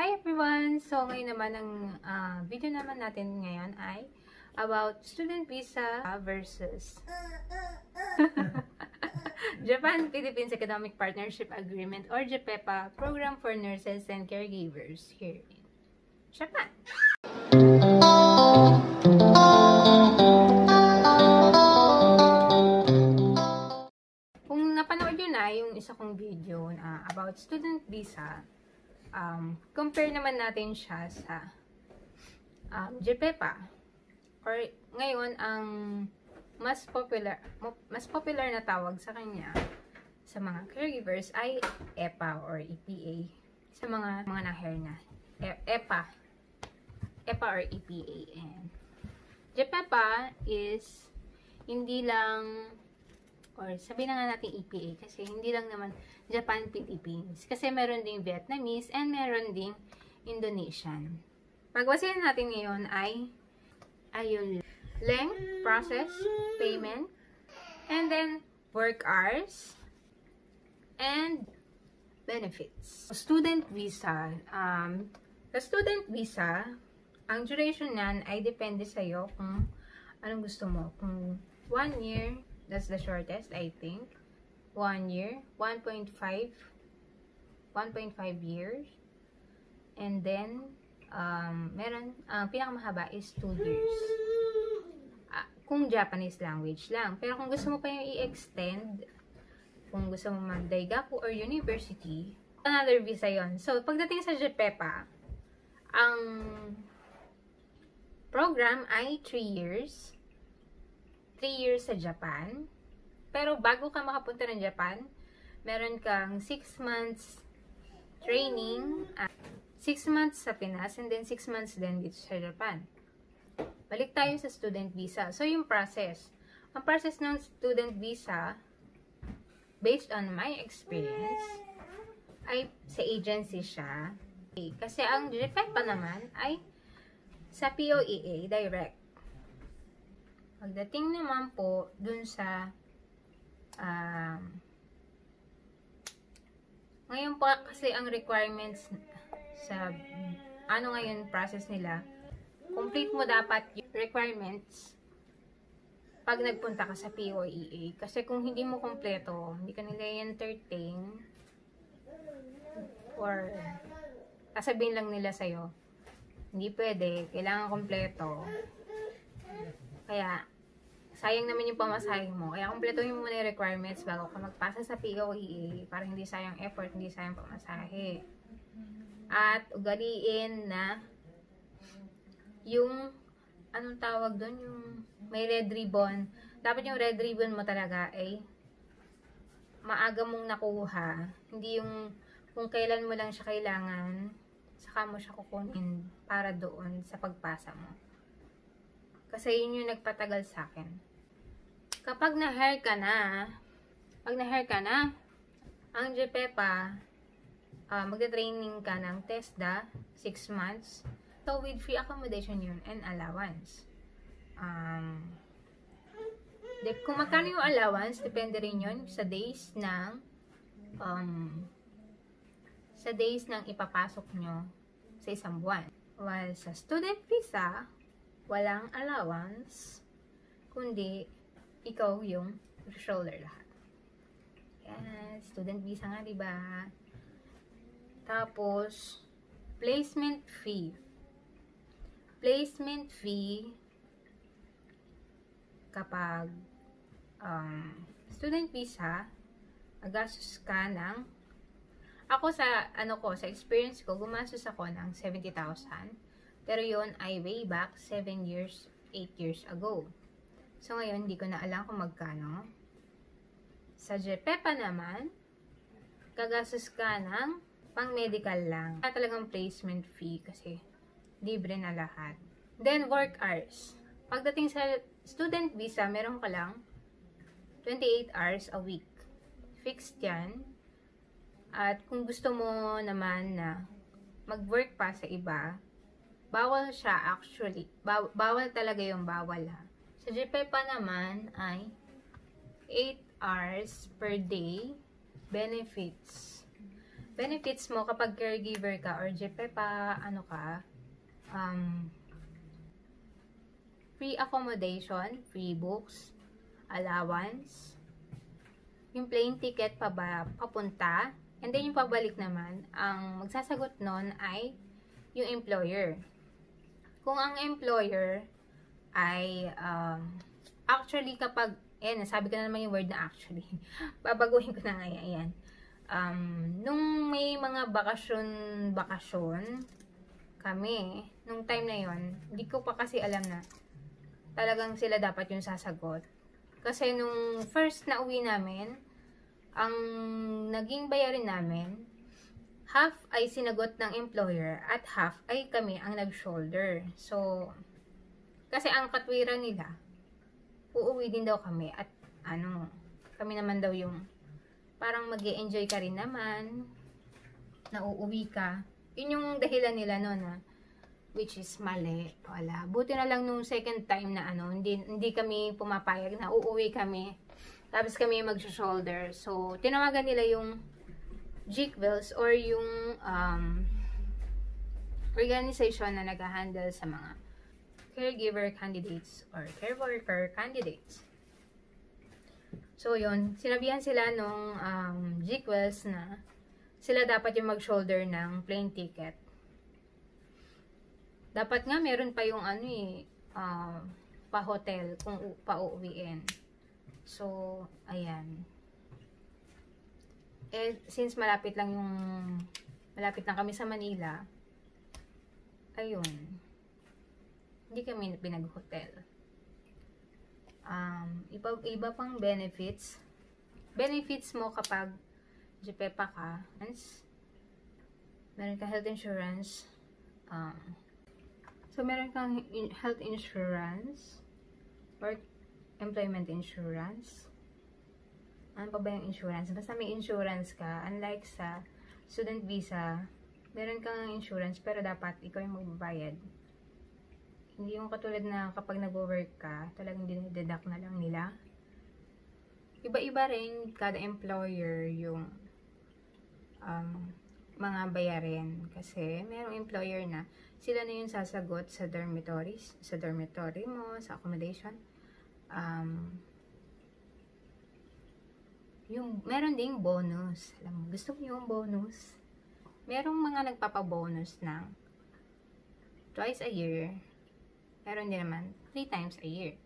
Hi everyone! So ngayon naman ang ah, video naman natin ngayon ay about student visa versus Japan-Philippines Economic Partnership Agreement or JPEPA Program for Nurses and Caregivers here in Japan. Kung napanood nyo na yung isa kong video na about student visa, um, compare naman natin siya sa um, JPEPA. Or ngayon, ang mas popular, mas popular na tawag sa kanya sa mga caregivers ay EPA or EPA. Sa mga mga na-hair na. E- EPA. EPA or EPA. And JPEPA is hindi lang or sabihin na nga natin EPA kasi hindi lang naman Japan, Philippines. Kasi meron ding Vietnamese and meron ding Indonesian. Pagbasahin natin ngayon ay ay yung length, process, payment, and then work hours, and benefits. Student visa. Um, sa student visa, ang duration nan ay depende sa'yo kung anong gusto mo. Kung one year, that's the shortest, I think. One year, 1.5, 1.5 years. And then, um, meron, ang pinakamahaba is 2 years. Ah, kung Japanese language lang. Pero kung gusto mo pa yung i-extend, kung gusto mo mag-daigaku or university, another visa yon So, pagdating sa JPEPA, ang program ay 3 years. 3 years sa Japan. Pero bago ka makapunta ng Japan, meron kang 6 months training, 6 months sa Pinas, and then 6 months din dito sa Japan. Balik tayo sa student visa. So, yung process. Ang process ng student visa, based on my experience, ay sa agency siya. Kasi ang pa naman ay sa POEA direct. Pagdating naman po dun sa um, ngayon po kasi ang requirements sa ano ngayon process nila complete mo dapat yung requirements pag nagpunta ka sa POEA. Kasi kung hindi mo kompleto, hindi ka nila entertain or sasabihin lang nila sa'yo, hindi pwede, kailangan kompleto. Kaya, sayang naman yung pamasahe mo. Kaya kumpletuhin mo muna yung requirements bago ka magpasa sa POEA para hindi sayang effort, hindi sayang pamasahe. At ugaliin na yung anong tawag doon yung may red ribbon dapat yung red ribbon mo talaga ay maaga mong nakuha hindi yung kung kailan mo lang siya kailangan saka mo siya kukunin para doon sa pagpasa mo kasi yun yung nagpatagal sa akin kapag na-hair ka na pag na-hair ka na ang JPEPA uh, magta-training ka ng TESDA 6 months So, with free accommodation yun and allowance. Um, de, kung magkano yung allowance, depende rin yun sa days ng um, sa days ng ipapasok nyo sa isang buwan. While sa student visa, walang allowance, kundi ikaw yung shoulder lahat. Yes, student visa nga, di ba? Tapos, placement fee placement fee kapag um, student visa, agastos ka ng ako sa, ano ko, sa experience ko, gumastos ako ng 70,000. Pero yon ay way back 7 years, 8 years ago. So, ngayon, hindi ko na alam kung magkano. Sa JPEPA naman, gagastos ka ng pang medical lang. Wala talagang placement fee kasi libre na lahat. Then, work hours. Pagdating sa student visa, meron ka lang 28 hours a week. Fixed yan. At kung gusto mo naman na mag-work pa sa iba, bawal siya actually. Baw bawal talaga yung bawal ha. Sa pa naman ay 8 hours per day benefits. benefits mo kapag caregiver ka or JPEPA, ano ka, um, free accommodation, free books, allowance, yung plane ticket pa ba, papunta, and then yung pabalik naman, ang magsasagot nun ay yung employer. Kung ang employer ay, um, actually kapag, eh, nasabi ko na naman yung word na actually, babaguhin ko na nga yan, um, nung may mga bakasyon, bakasyon, kami, nung time na yon hindi ko pa kasi alam na talagang sila dapat yung sasagot. Kasi nung first na uwi namin, ang naging bayarin namin, half ay sinagot ng employer at half ay kami ang nag-shoulder. So, kasi ang katwiran nila, uuwi din daw kami at ano, kami naman daw yung parang mag enjoy ka rin naman, na uuwi ka. Yun yung dahilan nila no na which is mali. Wala. Buti na lang nung second time na ano, hindi, hindi kami pumapayag na uuwi kami. Tapos kami mag-shoulder. So, tinawagan nila yung GICVILS or yung um, organization na nag-handle sa mga caregiver candidates or care worker candidates. So, yun. Sinabihan sila nung um, GQuels na sila dapat yung mag-shoulder ng plane ticket. Dapat nga meron pa yung ano eh, uh, pa-hotel kung pa-uuwiin. So, ayan. Eh, since malapit lang yung malapit lang kami sa Manila, ayun, hindi kami pinag-hotel. Um, iba, iba pang benefits. Benefits mo kapag JPEPA ka, meron ka health insurance, um, so meron kang health insurance, or employment insurance, ano pa ba yung insurance? Basta may insurance ka, unlike sa student visa, meron kang insurance, pero dapat ikaw yung magbabayad. Hindi yung katulad na kapag nag-work ka, talagang dinededuct na lang nila. Iba-iba rin kada employer yung um, mga bayarin. Kasi merong employer na sila na yung sasagot sa dormitories, sa dormitory mo, sa accommodation. Um, yung, meron ding bonus. Alam mo, gusto mo yung bonus? Merong mga nagpapabonus ng twice a year Meron din naman 3 times a year.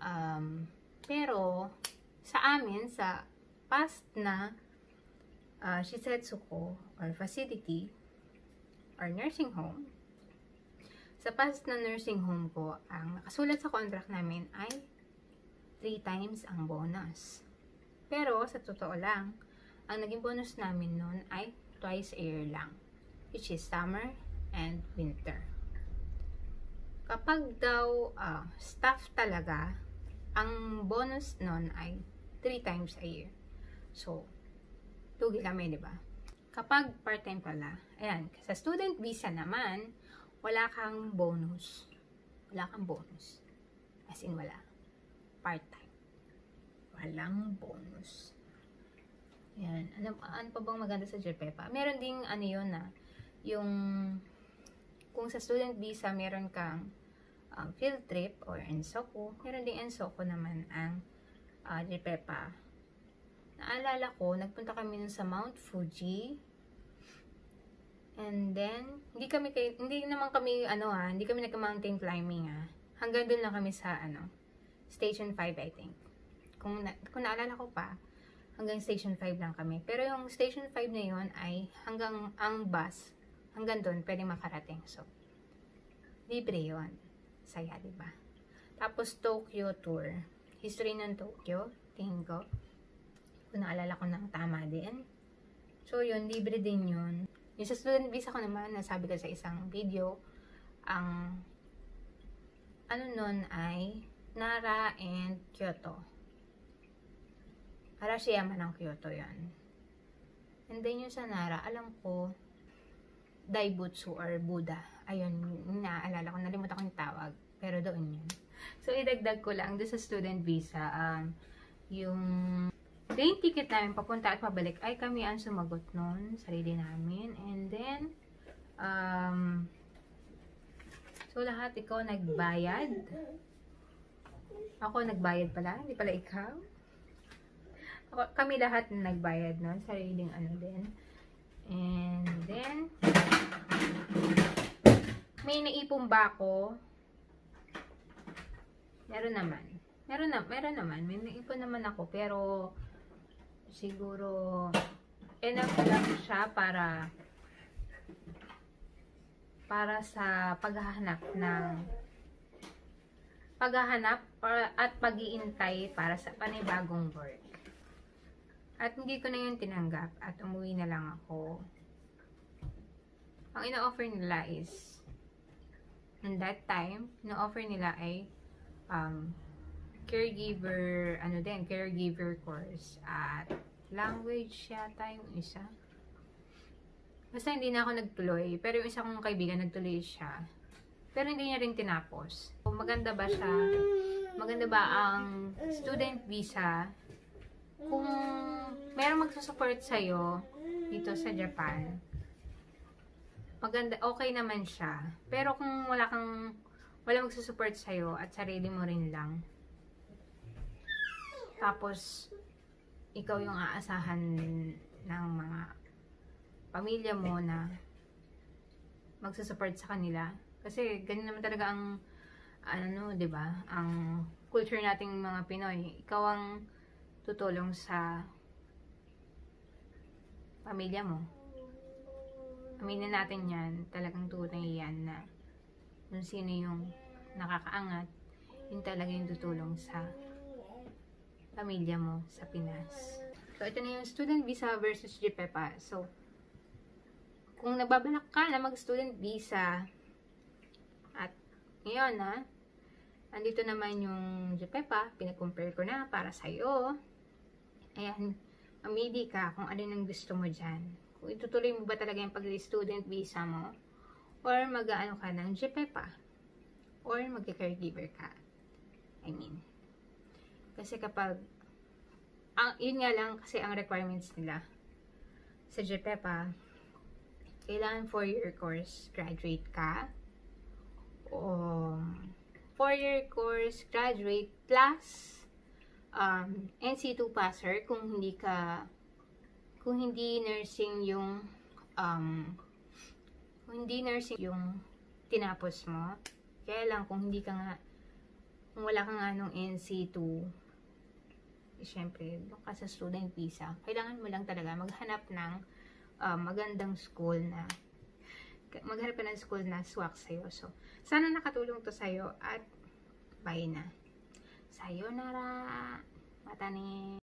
Um, pero, sa amin, sa past na uh, Shisetsuko or facility or nursing home, sa past na nursing home ko, ang nakasulat sa contract namin ay 3 times ang bonus. Pero, sa totoo lang, ang naging bonus namin noon ay twice a year lang, which is summer and winter. Kapag daw uh, staff talaga, ang bonus nun ay 3 times a year. So, tugi kami, di ba? Kapag part-time pala, ayan, sa student visa naman, wala kang bonus. Wala kang bonus. As in, wala. Part-time. Walang bonus. Yan. Ano, ano pa bang maganda sa JPEPA? Meron ding ano yun na, yung kung sa student visa meron kang um, field trip or Ensoku, meron ding Ensoku naman ang uh, Jipepa. Naalala ko, nagpunta kami nun sa Mount Fuji. And then, hindi kami kay, hindi naman kami ano ha, hindi kami nagka-mountain climbing ha. Hanggang doon lang kami sa ano, Station 5 I think. Kung, na, kung naalala ko pa, hanggang Station 5 lang kami. Pero yung Station 5 na yon ay hanggang ang bus, hanggang doon pwede makarating. So, libre yon Saya, di ba? Tapos, Tokyo Tour. History ng Tokyo, tingin ko. Kung naalala ko ng tama din. So, yun, libre din yun. Yung sa student visa ko naman, nasabi ko sa isang video, ang ano nun ay Nara and Kyoto. Arashiyama ng Kyoto yan. And then yung sa Nara, alam ko, Daibutsu or Buddha. Ayun, naaalala ko, nalimutan ko yung tawag. Pero doon yun. So, idagdag ko lang doon sa student visa, um, yung plane ticket namin papunta at pabalik ay kami ang sumagot nun, sarili namin. And then, um, so lahat ikaw nagbayad. Ako nagbayad pala, hindi pala ikaw. Ako, kami lahat nagbayad nun, sariling ano din. And then, may naipong ba ako? Meron naman. Meron na, meron naman. May naipon naman ako, pero siguro enough lang siya para para sa paghahanap ng paghahanap at pag-iintay para sa panibagong work. At hindi ko na yun tinanggap at umuwi na lang ako. Ang ina-offer nila is in that time, ina-offer nila ay um, caregiver, ano din, caregiver course at language yata yung isa. Basta hindi na ako nagtuloy, pero yung isa kong kaibigan nagtuloy siya. Pero hindi niya rin tinapos. Maganda ba siya? Maganda ba ang student visa? Kung merong magsusupport sa'yo dito sa Japan, maganda, okay naman siya. Pero kung wala kang, wala magsusupport sa'yo at sarili mo rin lang, tapos, ikaw yung aasahan ng mga pamilya mo na magsusupport sa kanila. Kasi, ganyan naman talaga ang, ano, di ba ang culture nating mga Pinoy. Ikaw ang tutulong sa pamilya mo. Aminin natin yan, talagang tunay yan na kung sino yung nakakaangat, yun talaga yung tutulong sa pamilya mo sa Pinas. So, ito na yung student visa versus GPEPA. So, kung nagbabalak ka na mag-student visa, at ngayon na, andito naman yung GPEPA, pinag-compare ko na para sa'yo. Ayan, mamili ka kung ano yung gusto mo dyan. Kung itutuloy mo ba talaga yung pag-student visa mo, or mag-ano ka ng GPEPA, or mag-caregiver ka. I mean, kasi kapag, ang, yun nga lang kasi ang requirements nila sa JPEPA, kailangan 4-year course graduate ka. O 4-year course graduate plus um, NC2 passer kung hindi ka kung hindi nursing yung um, kung hindi nursing yung tinapos mo. Kaya lang kung hindi ka nga kung wala ka nga nung NC2 syempre, doon ka sa student visa, kailangan mo lang talaga maghanap ng uh, magandang school na maghanap ka ng school na swak sa'yo. So, sana nakatulong to sa'yo at bye na. sayonara mata nih